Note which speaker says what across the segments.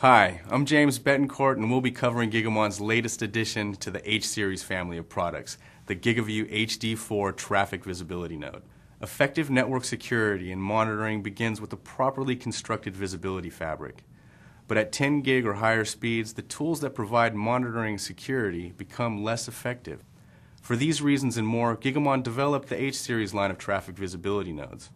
Speaker 1: Hi, I'm James Betancourt, and we'll be covering Gigamon's latest addition to the H-Series family of products, the GigaVUE HD4 Traffic Visibility Node. Effective network security and monitoring begins with a properly constructed visibility fabric. But at 10 gig or higher speeds, the tools that provide monitoring security become less effective. For these reasons and more, Gigamon developed the H-Series line of traffic visibility nodes.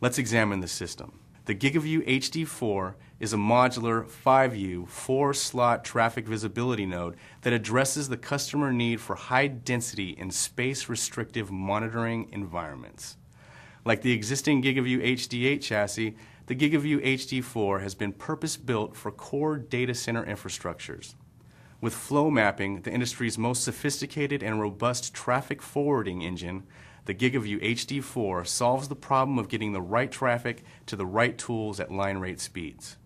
Speaker 1: Let's examine the system. The GigaVUE HD4 is a modular 5U 4-slot traffic visibility node that addresses the customer need for high density and space restrictive monitoring environments. Like the existing GigaVUE HD8 chassis, the GigaVUE HD4 has been purpose-built for core data center infrastructures. With flow mapping, the industry's most sophisticated and robust traffic forwarding engine, the GigaVUE HD4 solves the problem of getting the right traffic to the right tools at line rate speeds.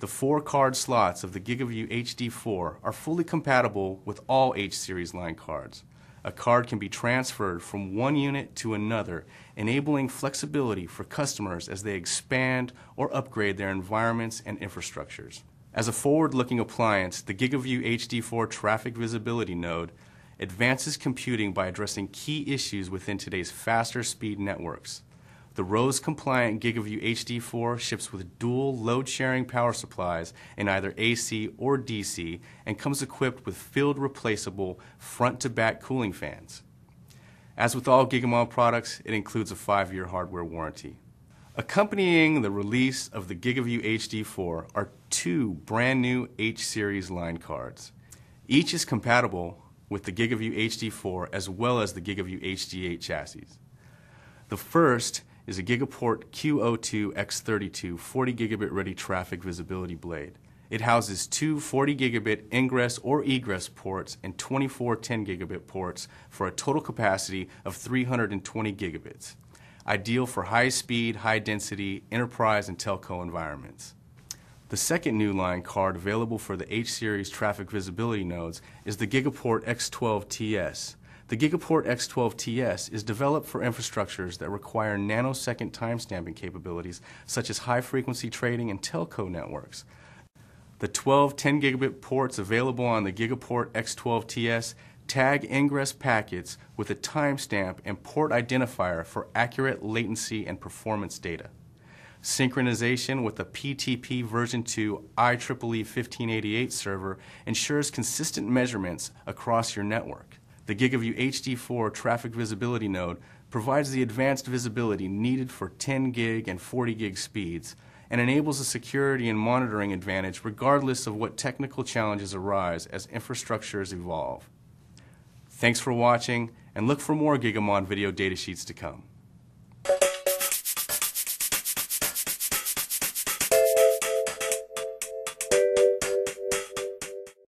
Speaker 1: The four card slots of the GigaVUE HD4 are fully compatible with all H-Series line cards. A card can be transferred from one unit to another, enabling flexibility for customers as they expand or upgrade their environments and infrastructures. As a forward-looking appliance, the GigaVUE HD4 Traffic Visibility Node advances computing by addressing key issues within today's faster speed networks. The RoHS compliant GigaVUE HD4 ships with dual load sharing power supplies in either AC or DC and comes equipped with field replaceable front to back cooling fans. As with all Gigamon products, it includes a five year hardware warranty. Accompanying the release of the GigaVUE HD4 are two brand new H series line cards. Each is compatible with the GigaVUE HD4 as well as the GigaVUE HD8 chassis. The first is a Gigaport Q02 X32 40 gigabit ready traffic visibility blade. It houses two 40 gigabit ingress or egress ports and 24 10 gigabit ports for a total capacity of 320 gigabits, ideal for high speed, high density enterprise and telco environments. The second new line card available for the H-Series traffic visibility nodes is the Gigaport X12TS. The Gigaport X12TS is developed for infrastructures that require nanosecond timestamping capabilities such as high-frequency trading and telco networks. The 12 10 gigabit ports available on the Gigaport X12TS tag ingress packets with a timestamp and port identifier for accurate latency and performance data synchronization with the PTP version 2 IEEE 1588 server ensures consistent measurements across your network. The GigaVUE HD4 traffic visibility node provides the advanced visibility needed for 10 gig and 40 gig speeds and enables a security and monitoring advantage regardless of what technical challenges arise as infrastructures evolve. Thanks for watching and look for more Gigamon video datasheets to come.